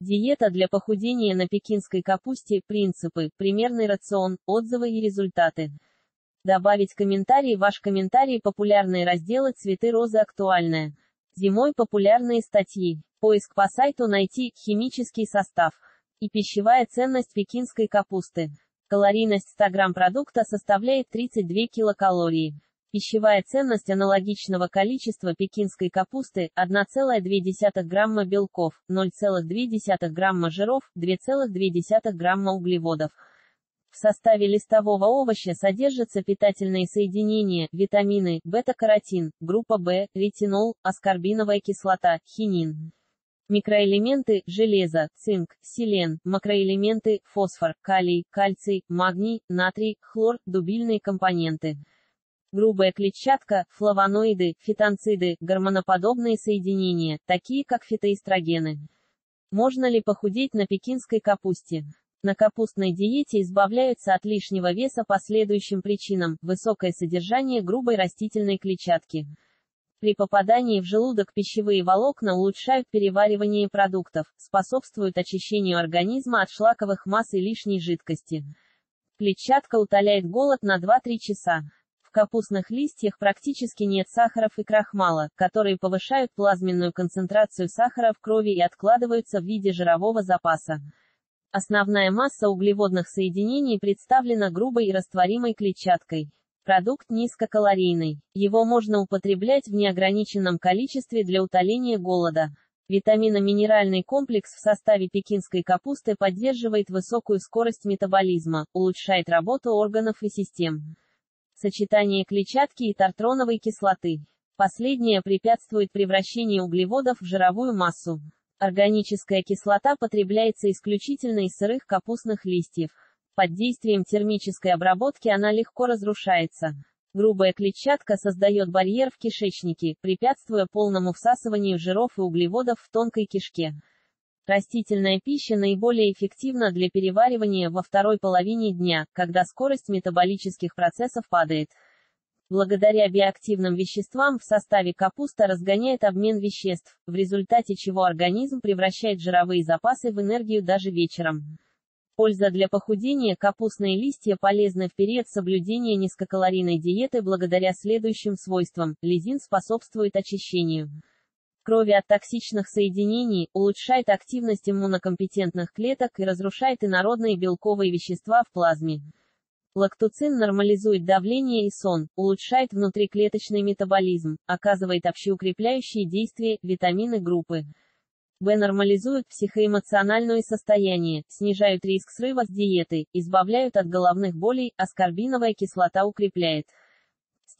Диета для похудения на пекинской капусте, принципы, примерный рацион, отзывы и результаты. Добавить комментарий Ваш комментарий Популярные разделы Цветы розы актуальная. Зимой популярные статьи. Поиск по сайту найти химический состав и пищевая ценность пекинской капусты. Калорийность 100 грамм продукта составляет 32 килокалории. Пищевая ценность аналогичного количества пекинской капусты – 1,2 грамма белков, 0,2 грамма жиров, 2,2 грамма углеводов. В составе листового овоща содержатся питательные соединения, витамины, бета-каротин, группа В, ретинол, аскорбиновая кислота, хинин. Микроэлементы – железо, цинк, селен, макроэлементы – фосфор, калий, кальций, магний, натрий, хлор, дубильные компоненты. Грубая клетчатка, флавоноиды, фитонциды, гормоноподобные соединения, такие как фитоэстрогены. Можно ли похудеть на пекинской капусте? На капустной диете избавляются от лишнего веса по следующим причинам – высокое содержание грубой растительной клетчатки. При попадании в желудок пищевые волокна улучшают переваривание продуктов, способствуют очищению организма от шлаковых масс и лишней жидкости. Клетчатка утоляет голод на 2-3 часа. В капустных листьях практически нет сахаров и крахмала, которые повышают плазменную концентрацию сахара в крови и откладываются в виде жирового запаса. Основная масса углеводных соединений представлена грубой и растворимой клетчаткой. Продукт низкокалорийный. Его можно употреблять в неограниченном количестве для утоления голода. Витаминно-минеральный комплекс в составе пекинской капусты поддерживает высокую скорость метаболизма, улучшает работу органов и систем. Сочетание клетчатки и тартроновой кислоты. Последнее препятствует превращению углеводов в жировую массу. Органическая кислота потребляется исключительно из сырых капустных листьев. Под действием термической обработки она легко разрушается. Грубая клетчатка создает барьер в кишечнике, препятствуя полному всасыванию жиров и углеводов в тонкой кишке. Растительная пища наиболее эффективна для переваривания во второй половине дня, когда скорость метаболических процессов падает. Благодаря биоактивным веществам в составе капуста разгоняет обмен веществ, в результате чего организм превращает жировые запасы в энергию даже вечером. Польза для похудения капустные листья полезны в период соблюдения низкокалорийной диеты благодаря следующим свойствам. Лизин способствует очищению крови от токсичных соединений, улучшает активность иммунокомпетентных клеток и разрушает инородные белковые вещества в плазме. Лактуцин нормализует давление и сон, улучшает внутриклеточный метаболизм, оказывает общеукрепляющие действия, витамины группы. В нормализуют психоэмоциональное состояние, снижают риск срыва с диеты, избавляют от головных болей, аскорбиновая кислота укрепляет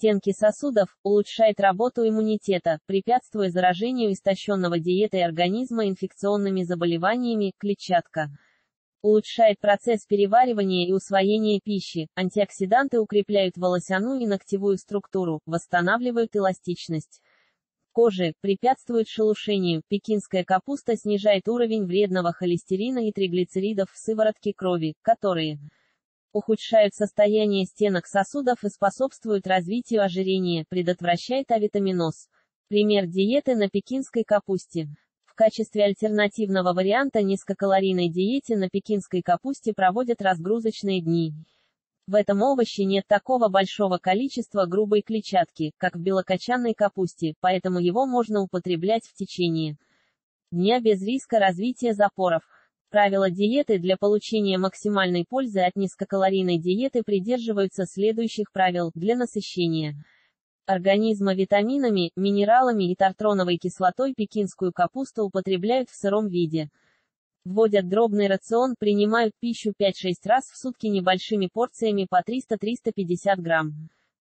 стенки сосудов, улучшает работу иммунитета, препятствуя заражению истощенного диетой организма инфекционными заболеваниями, клетчатка. Улучшает процесс переваривания и усвоения пищи, антиоксиданты укрепляют волосяную и ногтевую структуру, восстанавливают эластичность кожи, препятствует шелушению, пекинская капуста снижает уровень вредного холестерина и триглицеридов в сыворотке крови, которые ухудшают состояние стенок сосудов и способствуют развитию ожирения, предотвращает авитаминоз. Пример диеты на пекинской капусте. В качестве альтернативного варианта низкокалорийной диете на пекинской капусте проводят разгрузочные дни. В этом овоще нет такого большого количества грубой клетчатки, как в белокочанной капусте, поэтому его можно употреблять в течение дня без риска развития запоров. Правила диеты для получения максимальной пользы от низкокалорийной диеты придерживаются следующих правил для насыщения организма витаминами, минералами и тартроновой кислотой пекинскую капусту употребляют в сыром виде. Вводят дробный рацион, принимают пищу 5-6 раз в сутки небольшими порциями по 300-350 грамм.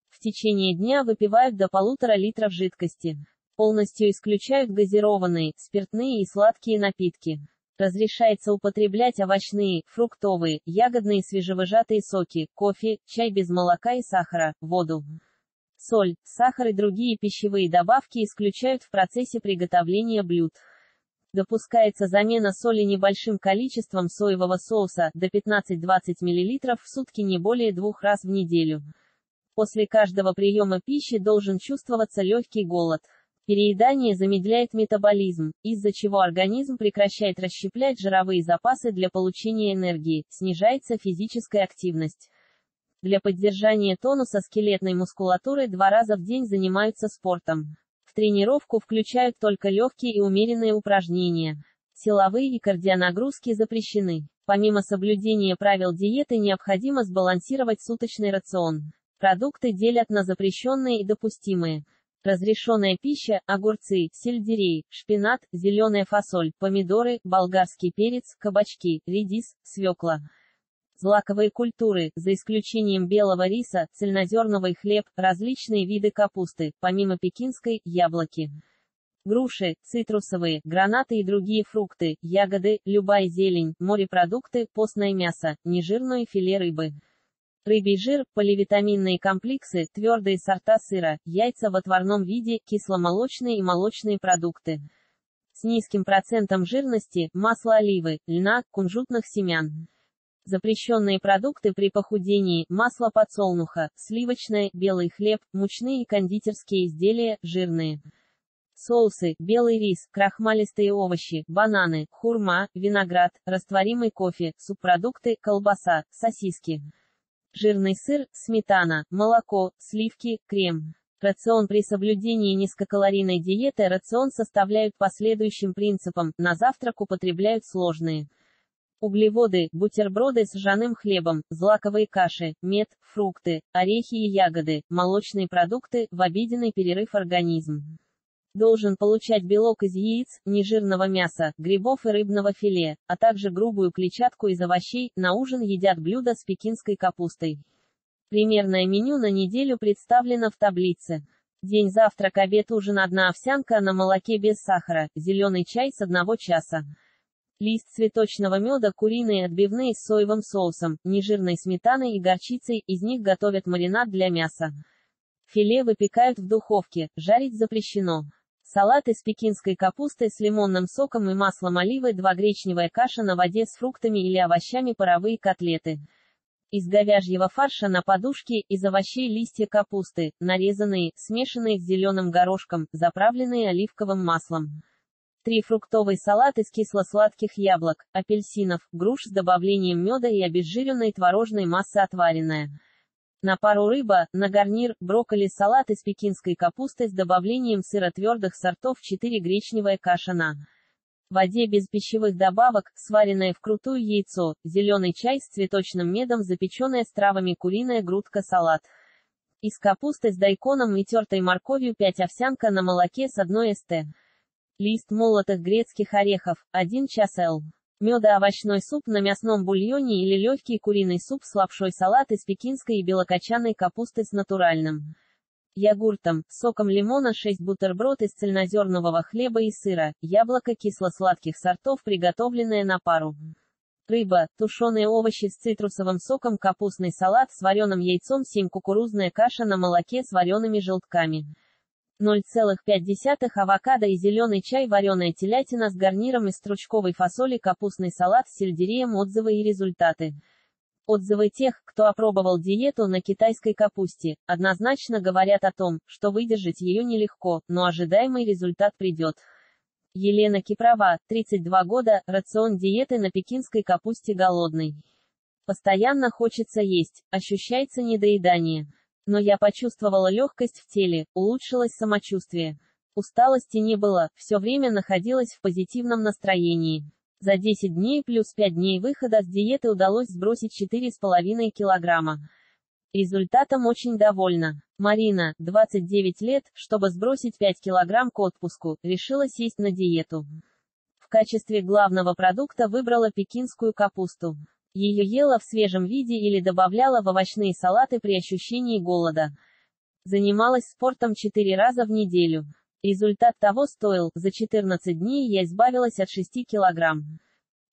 В течение дня выпивают до полутора литров жидкости. Полностью исключают газированные, спиртные и сладкие напитки. Разрешается употреблять овощные, фруктовые, ягодные свежевыжатые соки, кофе, чай без молока и сахара, воду. Соль, сахар и другие пищевые добавки исключают в процессе приготовления блюд. Допускается замена соли небольшим количеством соевого соуса, до 15-20 мл в сутки не более двух раз в неделю. После каждого приема пищи должен чувствоваться легкий голод. Переедание замедляет метаболизм, из-за чего организм прекращает расщеплять жировые запасы для получения энергии, снижается физическая активность. Для поддержания тонуса скелетной мускулатуры два раза в день занимаются спортом. В тренировку включают только легкие и умеренные упражнения. Силовые и кардионагрузки запрещены. Помимо соблюдения правил диеты необходимо сбалансировать суточный рацион. Продукты делят на запрещенные и допустимые. Разрешенная пища – огурцы, сельдерей, шпинат, зеленая фасоль, помидоры, болгарский перец, кабачки, редис, свекла. Злаковые культуры, за исключением белого риса, цельнозерновый хлеб, различные виды капусты, помимо пекинской, яблоки. Груши, цитрусовые, гранаты и другие фрукты, ягоды, любая зелень, морепродукты, постное мясо, нежирное филе рыбы. Рыбий жир, поливитаминные комплексы, твердые сорта сыра, яйца в отварном виде, кисломолочные и молочные продукты. С низким процентом жирности, масло оливы, льна, кунжутных семян. Запрещенные продукты при похудении, масло подсолнуха, сливочное, белый хлеб, мучные и кондитерские изделия, жирные. Соусы, белый рис, крахмалистые овощи, бананы, хурма, виноград, растворимый кофе, субпродукты, колбаса, сосиски жирный сыр, сметана, молоко, сливки, крем. Рацион при соблюдении низкокалорийной диеты рацион составляют по следующим принципам, на завтрак употребляют сложные. Углеводы, бутерброды с ржаным хлебом, злаковые каши, мед, фрукты, орехи и ягоды, молочные продукты, в обеденный перерыв организм должен получать белок из яиц, нежирного мяса, грибов и рыбного филе, а также грубую клетчатку из овощей, на ужин едят блюда с пекинской капустой. Примерное меню на неделю представлено в таблице. День завтрак, обед, ужин, одна овсянка на молоке без сахара, зеленый чай с одного часа. Лист цветочного меда, куриные отбивные с соевым соусом, нежирной сметаной и горчицей, из них готовят маринад для мяса. Филе выпекают в духовке, жарить запрещено. Салат из пекинской капусты с лимонным соком и маслом оливы, 2 гречневая каша на воде с фруктами или овощами, паровые котлеты. Из говяжьего фарша на подушке, из овощей листья капусты, нарезанные, смешанные с зеленым горошком, заправленные оливковым маслом. Три фруктовый салат из кисло-сладких яблок, апельсинов, груш с добавлением меда и обезжиренной творожной массы отваренная. На пару рыба, на гарнир, брокколи салат из пекинской капусты с добавлением сыра твердых сортов 4 гречневая каша на воде без пищевых добавок, сваренное вкрутую яйцо, зеленый чай с цветочным медом, запеченная с травами куриная грудка салат. Из капусты с дайконом и тертой морковью 5 овсянка на молоке с одной ст. Лист молотых грецких орехов, 1 час л. Медоовощной суп на мясном бульоне или легкий куриный суп с лапшой салат из пекинской и белокочанной капусты с натуральным йогуртом, соком лимона 6 бутерброд из цельнозернового хлеба и сыра, яблоко кисло-сладких сортов, приготовленное на пару. Рыба, тушеные овощи с цитрусовым соком, капустный салат с вареным яйцом, 7 кукурузная каша на молоке с вареными желтками. 0,5 авокадо и зеленый чай, вареная телятина с гарниром из стручковой фасоли, капустный салат с сельдереем, отзывы и результаты. Отзывы тех, кто опробовал диету на китайской капусте, однозначно говорят о том, что выдержать ее нелегко, но ожидаемый результат придет. Елена Кипрова, 32 года, рацион диеты на пекинской капусте голодный. Постоянно хочется есть, ощущается недоедание. Но я почувствовала легкость в теле, улучшилось самочувствие. Усталости не было, все время находилась в позитивном настроении. За 10 дней плюс 5 дней выхода с диеты удалось сбросить 4,5 килограмма. Результатом очень довольна. Марина, 29 лет, чтобы сбросить 5 килограмм к отпуску, решила сесть на диету. В качестве главного продукта выбрала пекинскую капусту. Ее ела в свежем виде или добавляла в овощные салаты при ощущении голода. Занималась спортом 4 раза в неделю. Результат того стоил, за 14 дней я избавилась от 6 килограмм.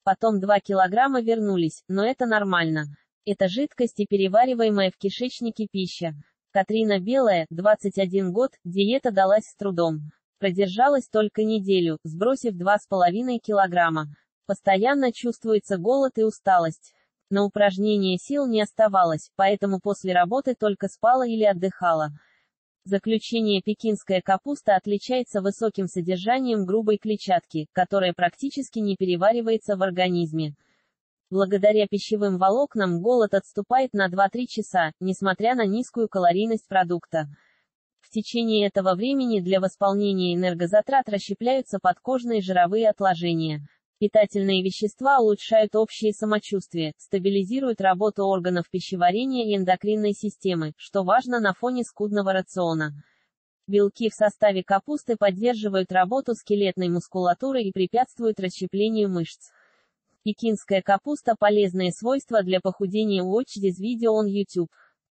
Потом 2 килограмма вернулись, но это нормально. Это жидкость и перевариваемая в кишечнике пища. Катрина Белая, 21 год, диета далась с трудом. Продержалась только неделю, сбросив 2,5 килограмма. Постоянно чувствуется голод и усталость. На упражнение сил не оставалось, поэтому после работы только спала или отдыхала. Заключение пекинская капуста отличается высоким содержанием грубой клетчатки, которая практически не переваривается в организме. Благодаря пищевым волокнам голод отступает на 2-3 часа, несмотря на низкую калорийность продукта. В течение этого времени для восполнения энергозатрат расщепляются подкожные жировые отложения. Питательные вещества улучшают общее самочувствие, стабилизируют работу органов пищеварения и эндокринной системы, что важно на фоне скудного рациона. Белки в составе капусты поддерживают работу скелетной мускулатуры и препятствуют расщеплению мышц. Пекинская капуста – полезные свойства для похудения Watch this video on YouTube.